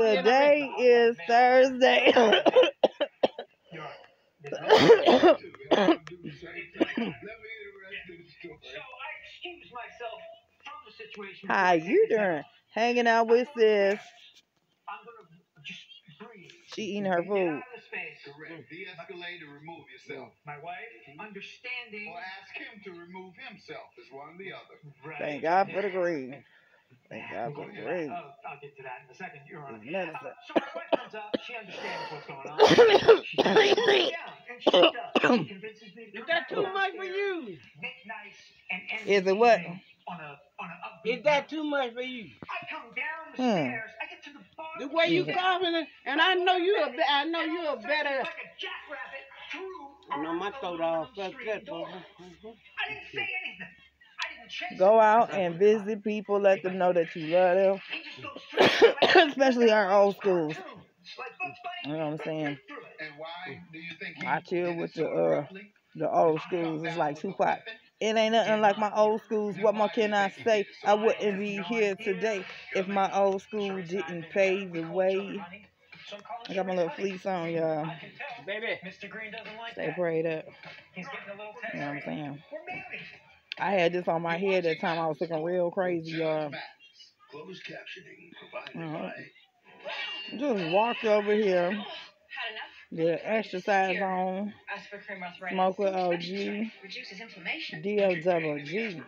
Today is Thursday. How you doing? Hanging out with sis. She eating her food. Correct. De-escalate and remove yourself. My wife, understanding. Or ask him to remove himself. It's one or the other. Right. Thank God for the green. Thank God for the green. Oh, I'll get to that in a second. You're on. It's medicine. Uh, so my wife comes up. She understands what's going on. She says, yeah, and she does. She convinces me to Is that too much for you? Make nice and end Is it what? On a on an upbeat Is that too much for you? I come down the Hmm. stairs. I get to the bottom. The way you coughing, and- and I know you a, be- I know you a better. Like a jackrabbit through I know my our throat all fucked up. I didn't say anything. I didn't chase Go out and visit people. Let them know that you love them. He just goes straight through it. Especially our old schools. Cartoons, like Bugs Bunny. You know what I'm saying? Straight through it. And why do you think he I chill with the, uh. The old schools It's like Tupac. It ain't nothing like my old schools. What more can I say? I wouldn't be here today if my old school didn't pave the way. I got my little fleece on, y'all. I can tell. Baby. Mr. Green doesn't like Stay prayed up. He's getting a little You know what I'm saying? I had this on my head that time I was looking real crazy, y'all. Closed captioning provided uh-huh. by Just walked over here, did exercise on, Ask for cream arthritis. smoke with OG, Reduces inflammation. D-O double G,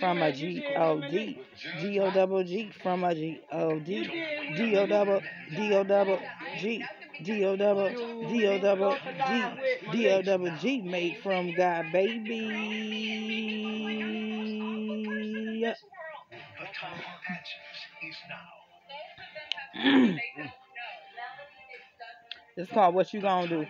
from a G-O-D, G-O double G, from a G-O-D, D-O double, D-O double G, D-O double, D-O double G, made from God, baby. It's called What You Gonna Do.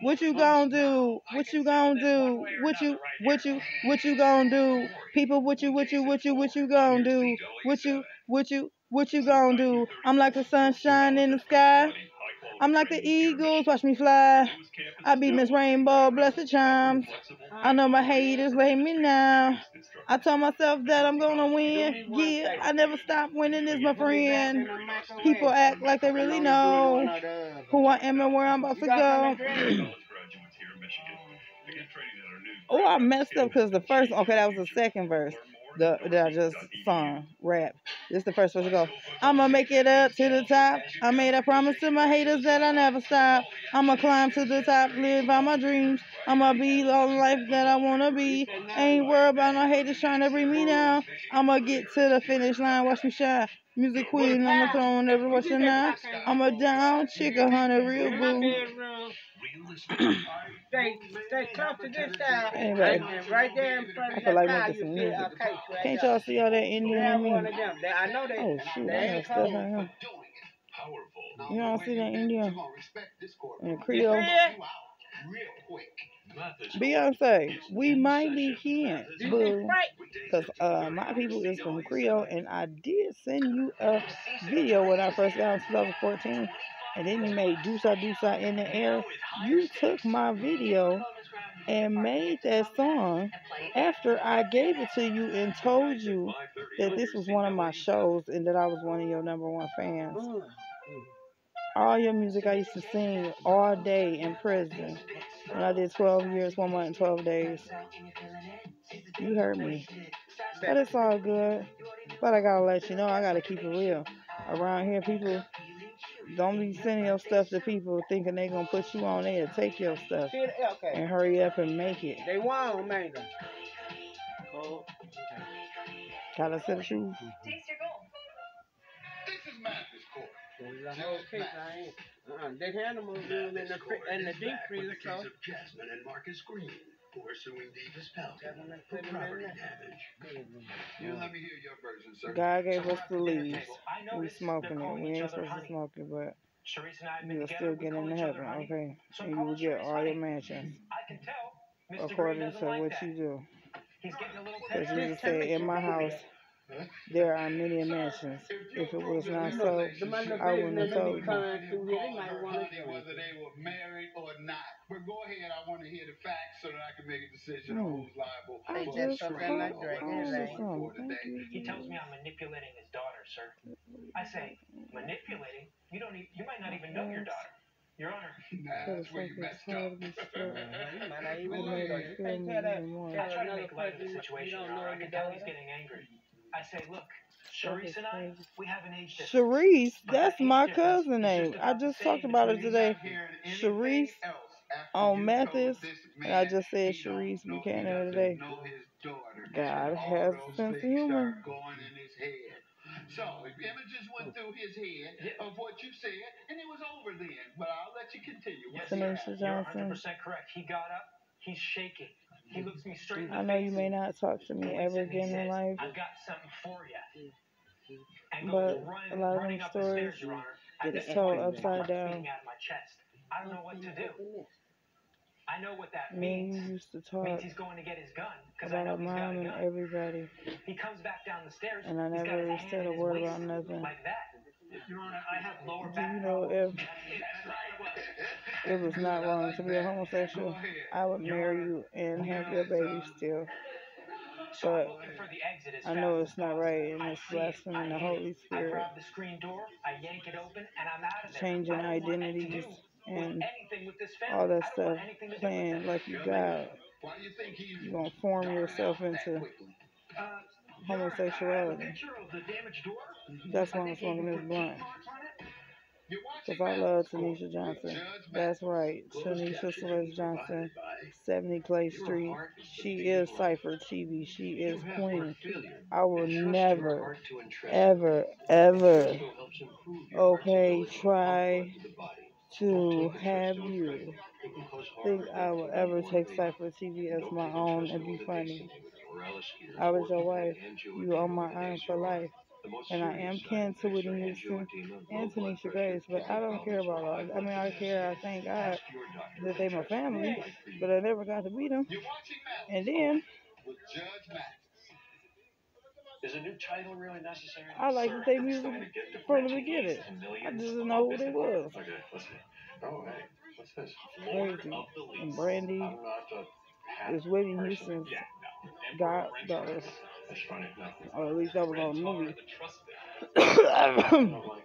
What you gonna do? What you gonna do? What you what you what you gonna do? People, what you what you what you what you gonna do? What you what you what you gonna do? I'm like the sunshine in the sky. I'm like the eagles, watch me fly. I be Miss Rainbow, blessed chimes. I know my haters hate me now. I told myself that I'm gonna win. Yeah, I never stop winning is my friend. People act like they really know who I am and where I'm about to go. Oh, I messed up because the first, okay, that was the second verse the, that I just sung, rap. This the first verse to go. I'ma make it up to the top. I made a promise to my haters that I never stop. I'ma climb to the top, live out my dreams. I'ma be all the life that I wanna be. Ain't worried about no haters trying to bring me down. I'ma get to the finish line, watch me shine. Music queen on the throne, every watching now. I'm a down chick, a hundred real boo. Stay, stay close to this side. And right there in front I of feel that like car, making you some music. right Can't y'all see all that Indian in me? They, I know they. Oh shoot, they I got stuff here. Now, You don't see that Indian? And Creole. see it? You out real quick. Beyonce, we might be kin, boo. Cause uh, my people is from Creole, and I did send you a video when I first got on 2014, and then you made Doosa Doosa in the air. You took my video and made that song after I gave it to you and told you that this was one of my shows and that I was one of your number one fans. All your music I used to sing all day in prison. When I did 12 years, one month, and 12 days. You heard me. But it's all good. But I gotta let you know, I gotta keep it real. Around here, people don't be sending your stuff to people thinking they're gonna put you on there. Take your stuff Okay. and hurry up and make it. They won, man. Gotta set the shoes. Taste your gold. This is Mathis Court. There's a whole case I ain't. Uh-uh. They had them in the, in the deep freezer, so. Jasmine and Marcus Green, who are suing Davis Pelton for put 'em in property damage. You let me hear your version, sir. God gave us the leaves. We smoking they're it. We ain't supposed to honey. smoke it, but Sharice and I have been you'll still get call into heaven, honey. okay? So And you will get all your honey. mansions I can tell. Mr. According doesn't to like what that. you do. He's getting a little Because. Jesus said, in my house, there are many mansions. If it was not so, The man that I wouldn't have let me told you. come through here, they might Call her want honey, to whether they were married or not. But go ahead, I want to hear the facts so that I can make a decision Hmm. on who's liable. I for just the something shooting like or Drake, what ain't was it? going for Thank today. you. He tells me I'm manipulating his daughter, sir. I say, manipulating? You don't even, you might not even know your daughter. Your Honor, Nah, that's where you messed up. You might not even It know made her. me You feel can't me tell that. even more. I try to make light of the person you situation, Your Honor. I can tell he's getting angry. I say, look, Sharice and I, we have an age difference. Sharice, that's my cousin name. I just talked about it today. Not hearing anything Sharice on Mathis, and I just said Sharice Buchanan today. know his daughter. God has sense of humor. start going in his head. So if images went through his head of what you said, and it was over then. But I'll let you continue. Yes, your Tanisha You're Johnson. 100% correct. He got up, he's shaking. He looks me straight in the I know you may not talk to me ever again in says, life, I've got something for you. And But running, a lot of running them up the stairs, stories Your Honor. get told upside down. out of my chest. I don't know what to do. I know what that me means. you used to talk means he's going to get his gun because I know he's got a and everybody, He comes back down the stairs. and I never said a word about nothing. like that. Your Honor, I have lower Do back you know if it was not wrong to be a homosexual, I would marry you and have your baby uh, still. But for the exit I know it's not right, and I it's see it. blaspheming the Holy it. I Spirit. grab the screen door, I yank it open, and I'm out of there. Changing I don't want anything identities and with this all that I don't want stuff, anything to do with playing like you God. Why do you think he's You're gonna form yourself out that into homosexuality. That's why I'm smoking this blunt. Because I love Tanisha Johnson. That's right. Tanisha Celeste Johnson, 70 Clay Street. She is Cypher TV. She is Queen. I will never, ever, ever, okay, try to have you think I will ever take Cypher TV as my own and be funny. I was your wife. You are my iron for life. And I am kin to Whitney Houston and Tanisha Grace, but I don't care about all I mean, I care, I thank God that they my family, but I never got to meet them. You're watching Mathis And then with Judge Mathis. Is a new title really necessary? I like to say music from the beginning. I just didn't know who they was. Okay, listen. Oh, hey, what's this? Crazy. And Brandy I'm not the is Whitney. Houston's Yeah, That's funny. Or at least that was on the movie.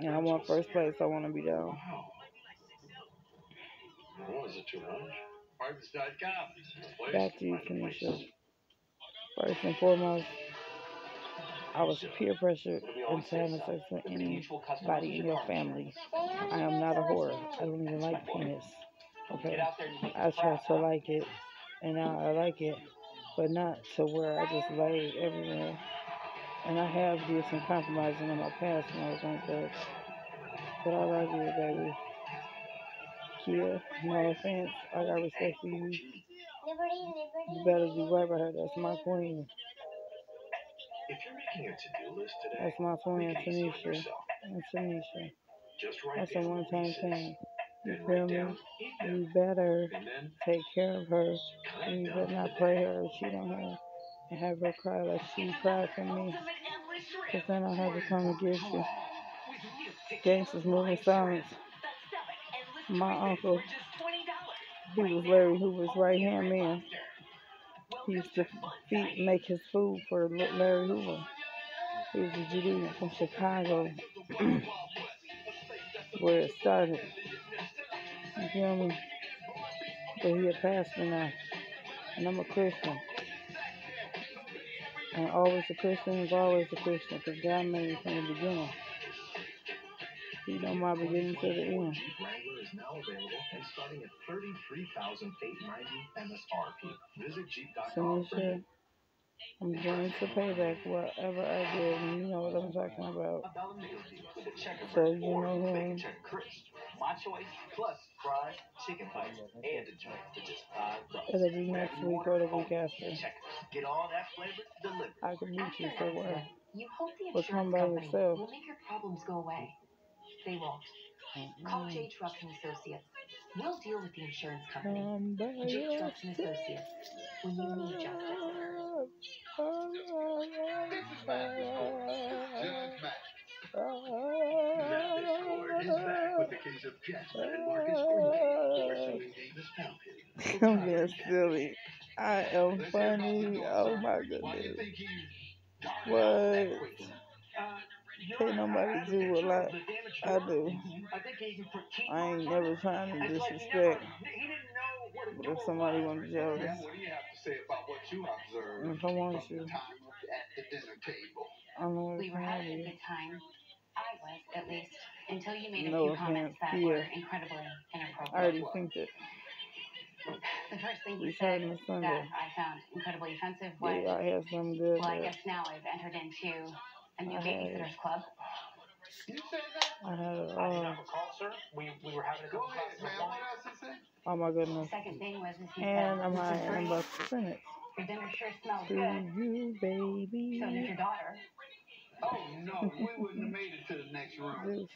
And I want first place. I want to be down. Back to you, Tanisha. First and foremost, I was peer pressured into having sex with anybody in your family. I am not a whore. I don't even like penis. Okay. I try to like it, and now I like it, but not to where I just lay everywhere. And I have did some compromising in my past when I was on drugs. But I love you, baby. Kia, no offense. I got respect for you. You better do right by her. That's my queen. If you're making a to-do list today, That's my twin, make it easy on Tanisha. And Tanisha. Just write That's a one time what he thing. You feel me? down eat them, You better take care of her. And you better not play her or cheat on her. And have her cry like she cried for me. Because then I'll have to come and get you. Gangsters moving silence. My uncle, he was Larry Hoover's right hand man. He used to feed, make his food for Larry Hoover. He was a Judean from Chicago, where it started. You feel me? But he a pastor now, and I'm a Christian. And always a Christian is always a Christian, because God made me from the beginning. He know my beginning to the end. Is now available and starting at $33,890 MSRP. Visit Jeep.com I'm going to pay back whatever I did, and you know what I'm talking about. A dollar meal deal with a checker So you know a who- bacon cheddar. My choice, plus fries, chicken bites, and a drink for just five bucks. It'll be next week or the week after. Get all that flavor delivered. I can meet you After an somewhere. accident, you hope the But come insurance by company yourself. will make your problems go away. They won't. Call J Trucks and Associates. We'll deal with the insurance company. Come by J Trucks and. Associates. When you need justice. I'm being silly. I am funny. Oh my goodness. What? Can't nobody I- I do what damage I do. I I ain't never trying to disrespect. But if somebody was. want to jealous, Now, what do you have to say about what you observed if I want from the to, time of, at the dinner table? I know We it's were having a good time. I was, at least, until you made a No few comments offense, that Pierre. were incredibly I already think that The first thing you said that I found incredibly offensive Yeah, was, I had something good. well, I guess now I've entered into a new I babysitters club. Uh, not recall, sir. We, we were having a Go couple ahead, glasses man. of What else he say? oh my The goodness. second thing was, is he And I'm this high is and great. about to finish. Your dinner sure smells To good. you, baby. So does your daughter. Oh, no. We wouldn't have made it to the next room.